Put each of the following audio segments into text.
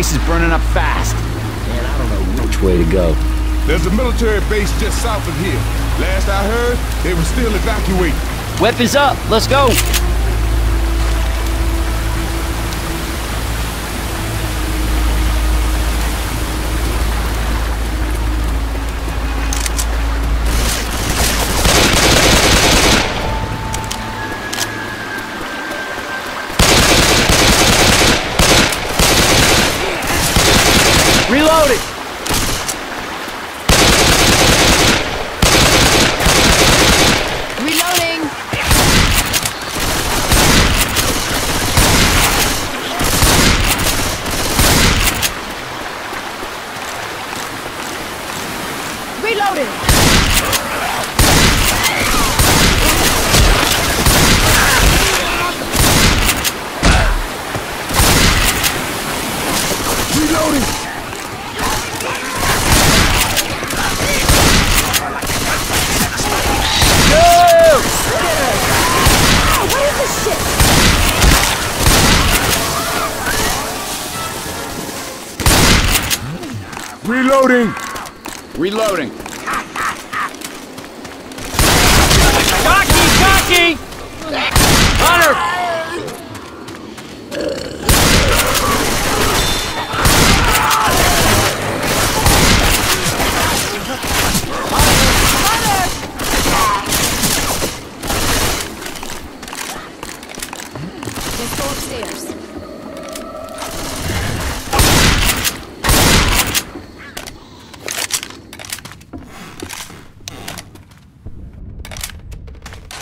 This place is burning up fast. Man, I don't know which way to go. There's a military base just south of here. Last I heard, they were still evacuating. Weapons up. Let's go. Reloading. Reloading! Reloading!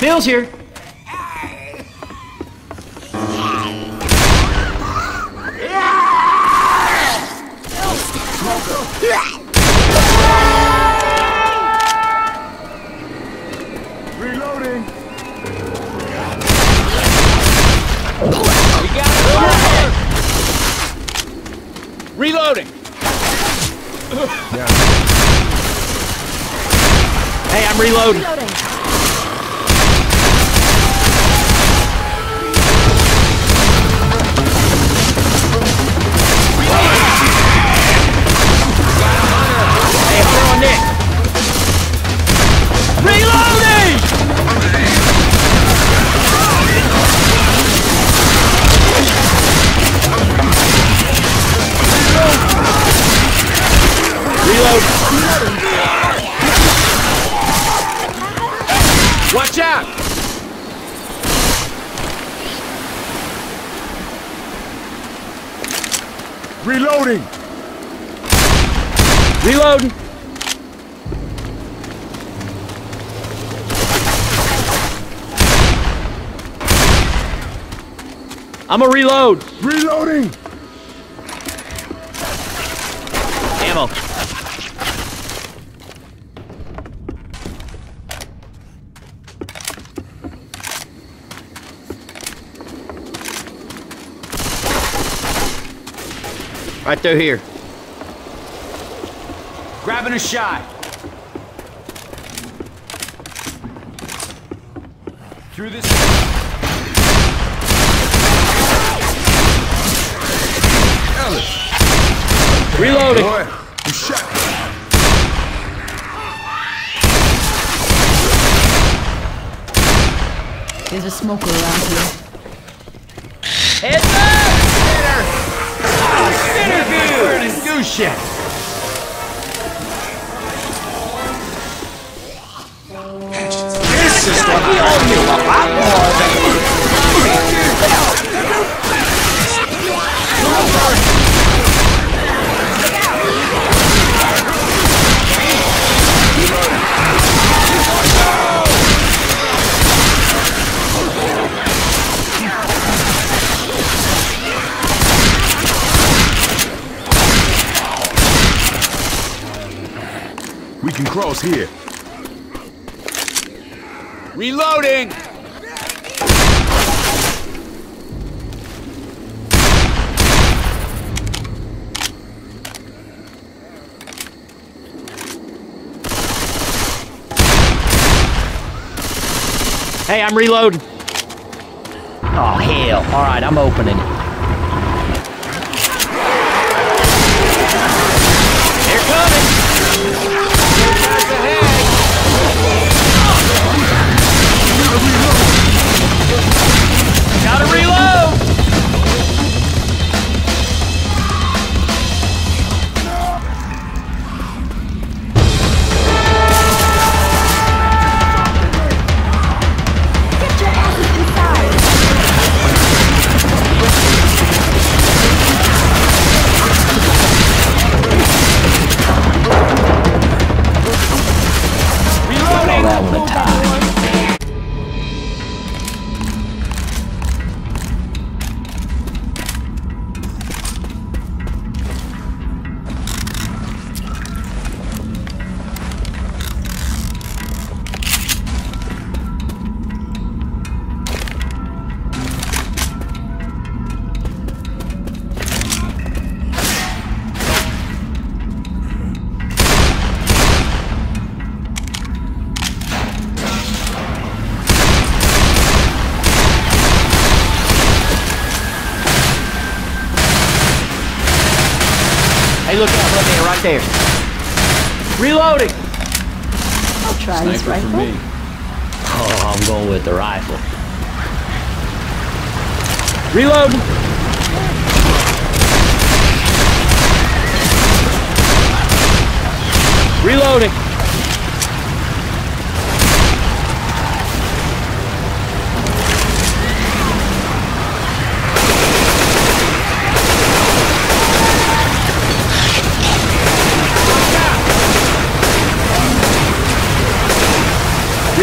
Pills here. Reloading! Reloading. I'm a reload. Reloading! Right through here. Grabbing a shot. Through this. Reloading. Boy, shot. There's a smoker around here. Heads up! Do shit! This is what we all knew a lot more than... We can cross here. Reloading! Hey, I'm reloading. Oh, hell. All right, I'm opening it. Out, look there. Reloading! I'll try this Sniper for rifle. me. Oh, I'm going with the rifle. Reload. Reloading!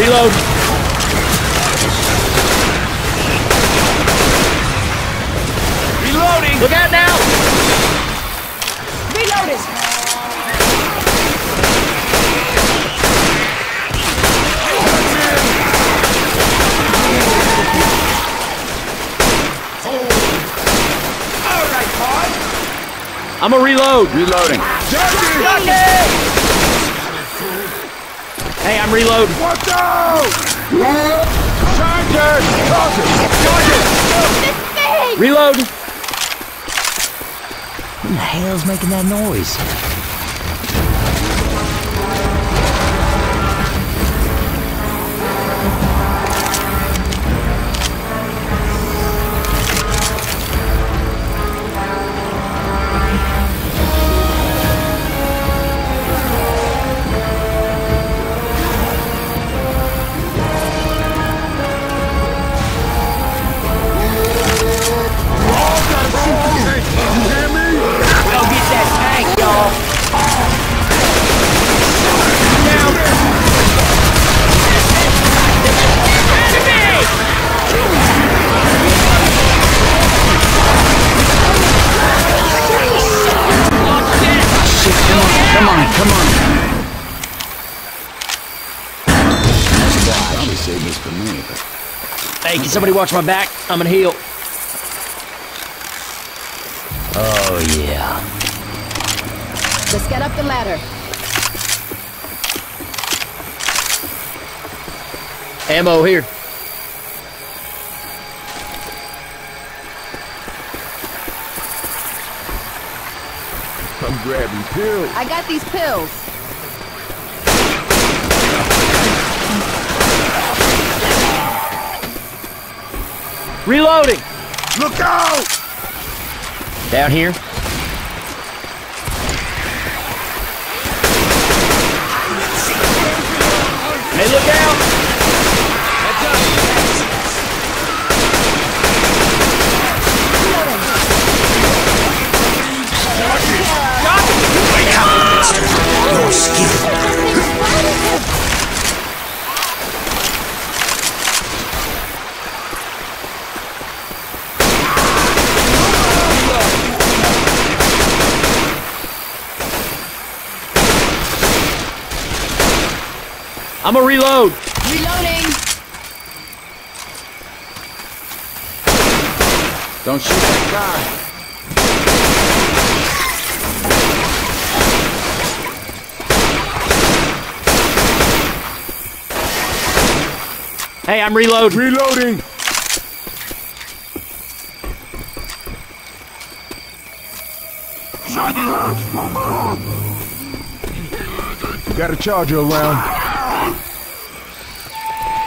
Reload! Reloading! Look out now! Reloaded! I'm a reload! Reloading. Hey, I'm reloading. Watch out! Charger! Charger! Reload! Who the hell's making that noise? Somebody watch my back? I'm gonna heal. Oh, yeah. Let's get up the ladder. Ammo here. I'm grabbing pills. I got these pills. Reloading! Look out! Down here. Hey, look out! I'm a reload. Reloading! Don't shoot that guy. Hey, I'm reloading. Reloading. Got a charger around.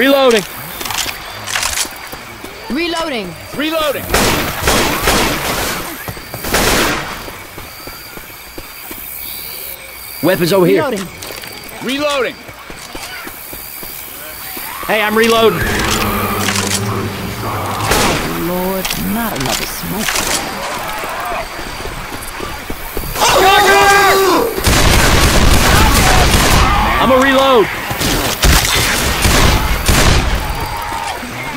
Reloading. Reloading! Reloading. Reloading! Weapons over here. Reloading. Reloading! Hey, I'm reloading. Oh, Lord, not another smoke. I'm a reload.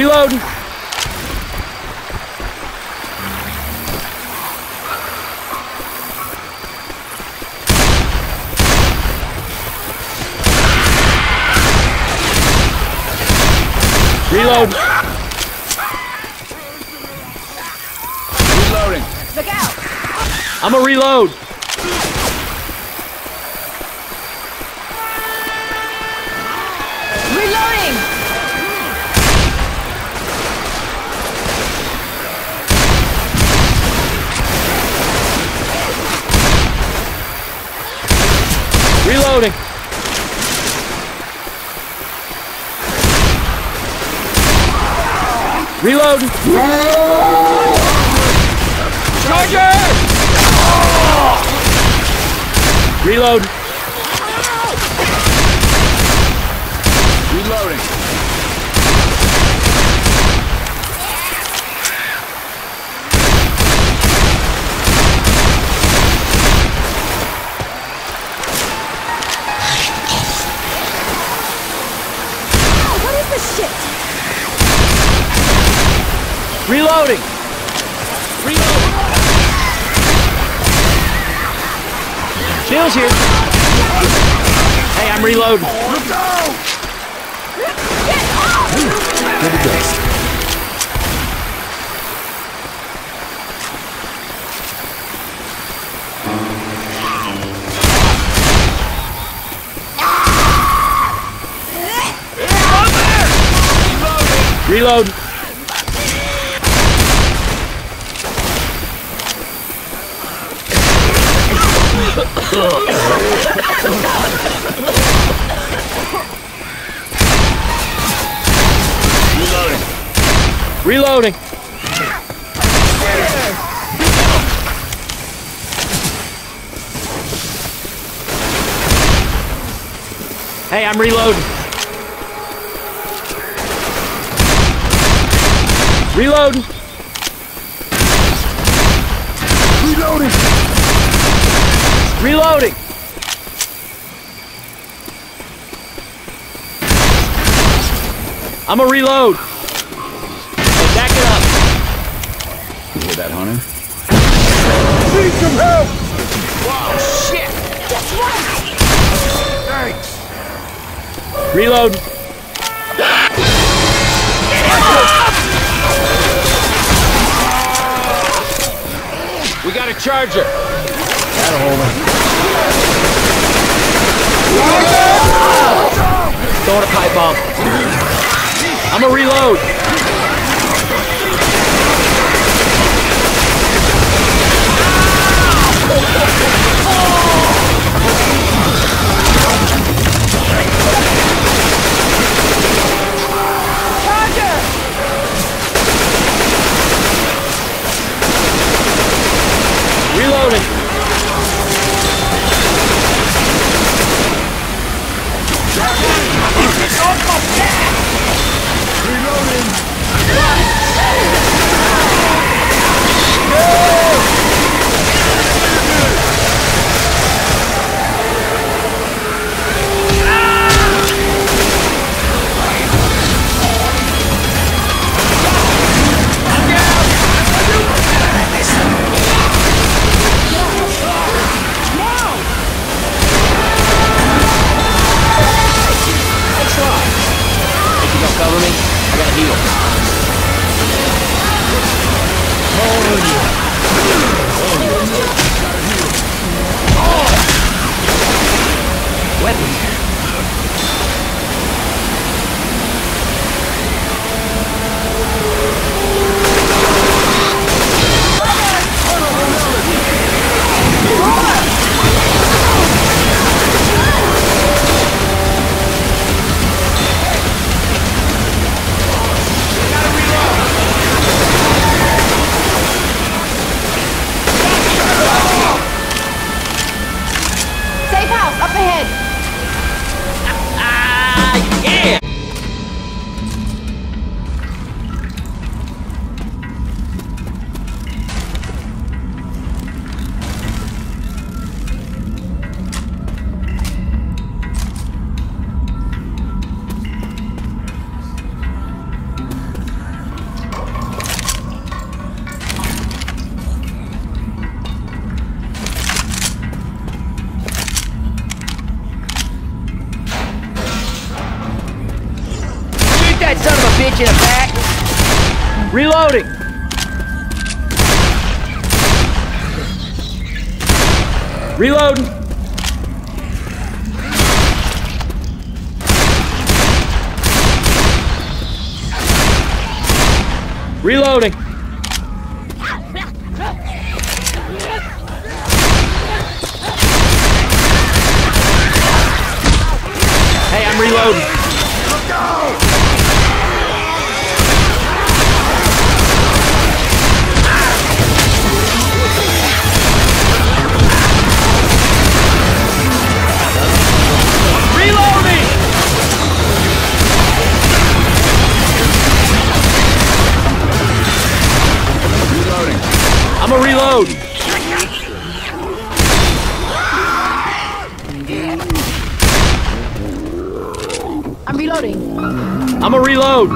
Reload. Reload. Reloading. Look out! I'm a reload. Reloading. Reload. Charger! Reload. Reloading. Reloading. Shield's here. Hey, I'm reloading. Reload. Reloading. Hey, I'm reloading. Reloading. Reloading! Reloading. I'm a reload. That, Hunter? Need some help! Thanks! Reload. We got a charger. Throwing a pipe bomb. I'm a reload. Oh! Reloading. Reloading. Reload.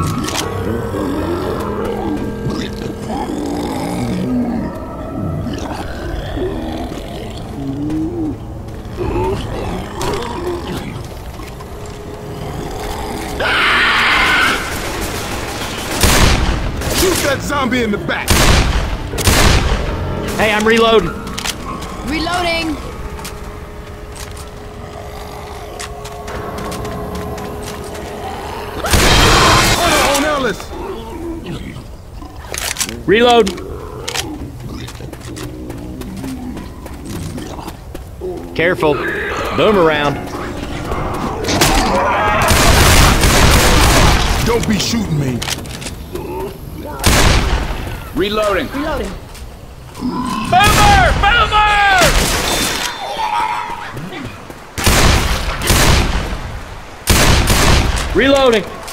Shoot that zombie in the back. Hey, I'm reloading. Reloading. On Ellis. Reload. Careful. Boomerang. Don't be shooting me. Reloading. Reloading. Boomer! Boomer! Reloading.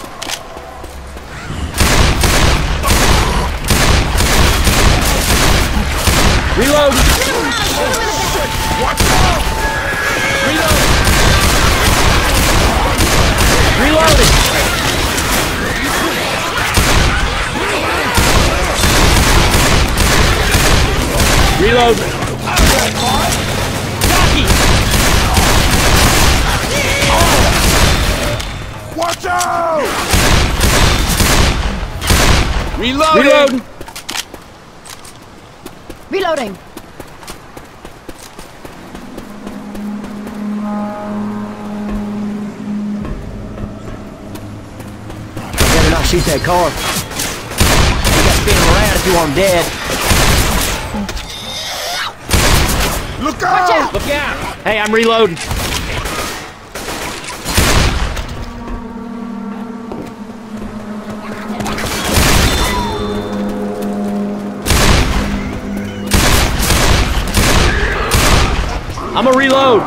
Reload. Reloading. Reload. Jockey. Watch out! Reloading. Reload. Reloading. Better not shoot that car. You got to spin around if you want him dead. Look out! Look out! Hey, I'm reloading. I'm a reload.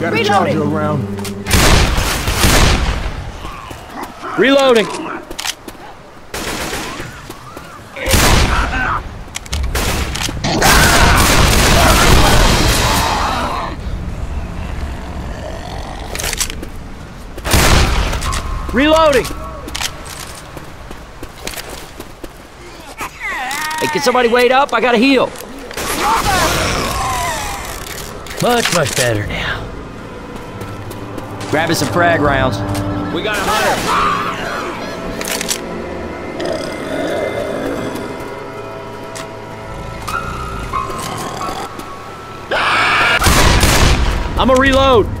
Got a Reloading. charger around. Reloading. Reloading. Hey, can somebody wait up? I gotta heal. Much, much better now. Grabbing some frag rounds. We got a hunter. I'm gonna reload.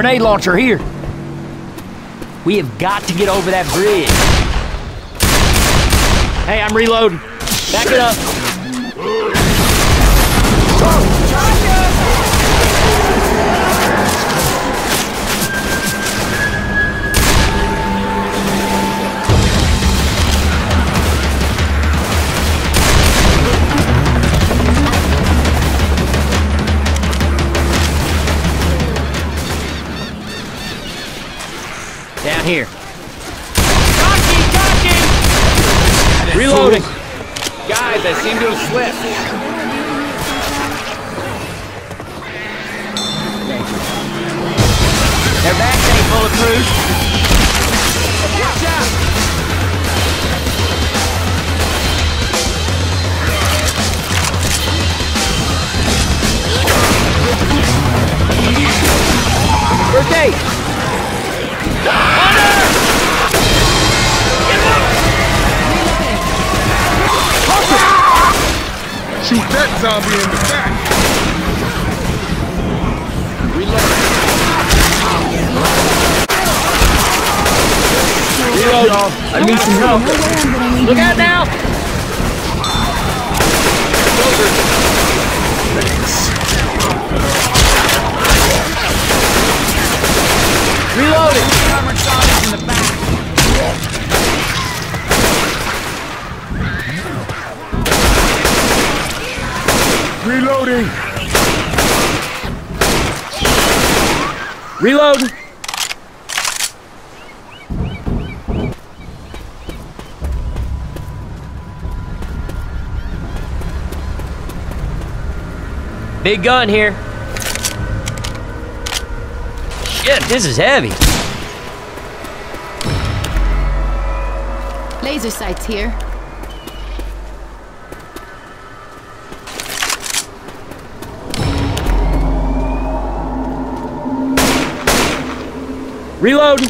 Grenade launcher here. We have got to get over that bridge. Hey, I'm reloading. Back it up. Here. Reloading. Guys, I seem to have slipped. Need some help. Look out now. Reloading. Reloading. Reload. Big gun here. Shit, this is heavy. Laser sights here. Reload.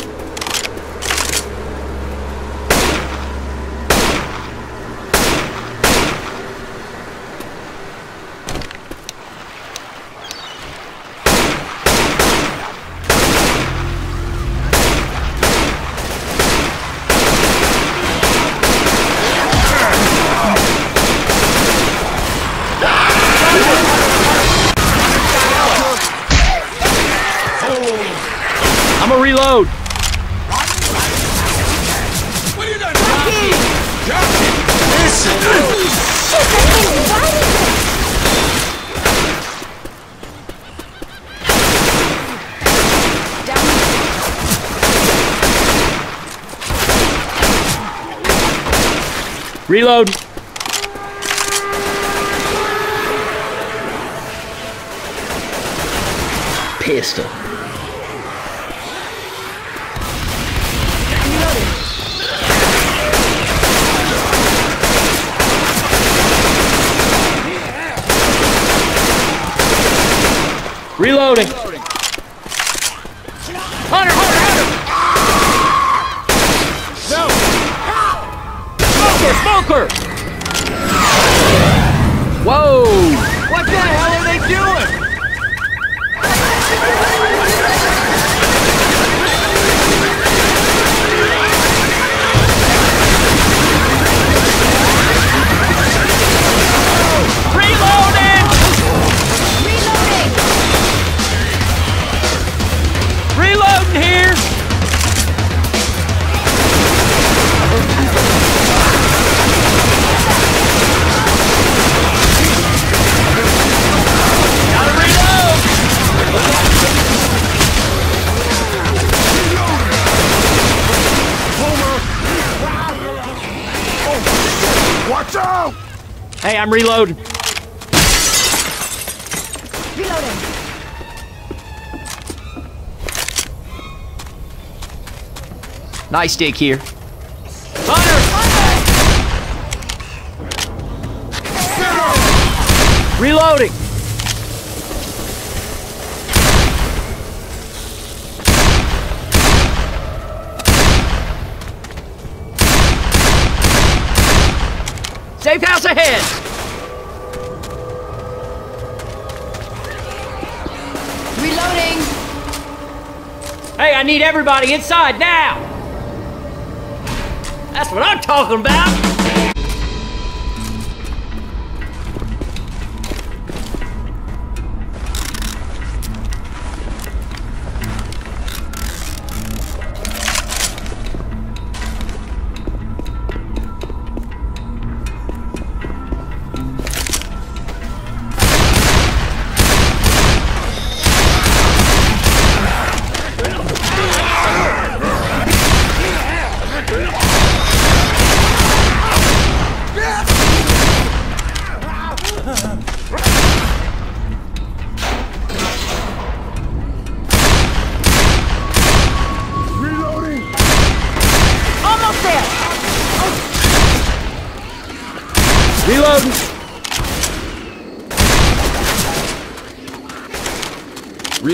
I'm a reload. Reload. Pistol. Reloading. I'm reloading. Reloading. Nightstick here. Reloading! I need everybody inside now! That's what I'm talking about!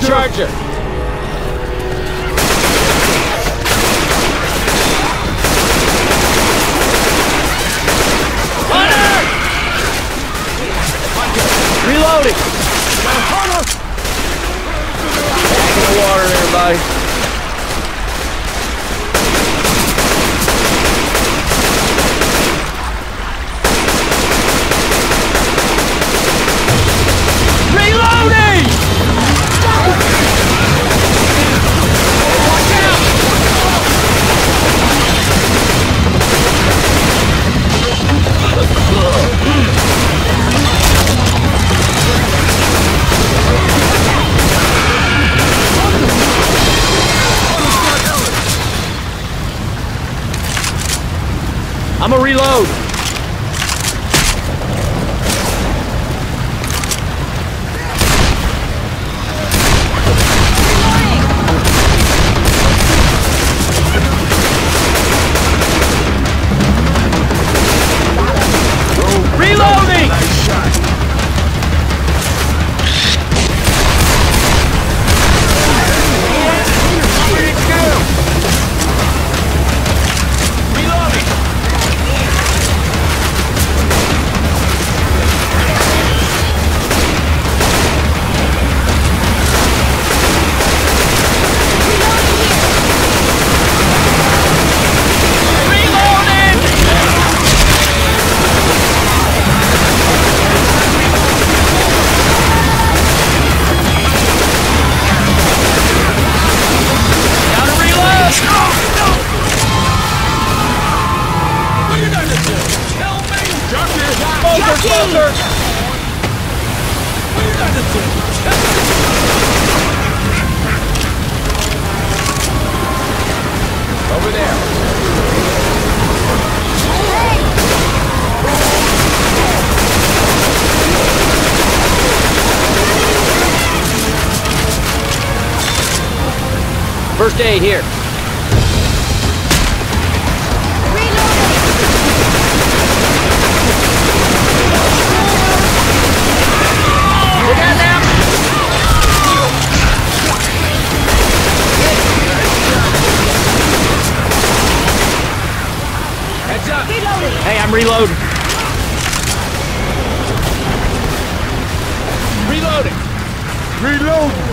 that charger! Reloading! Back in the water, everybody. stay here. Hey, I'm reloading. Reloading. Reloading.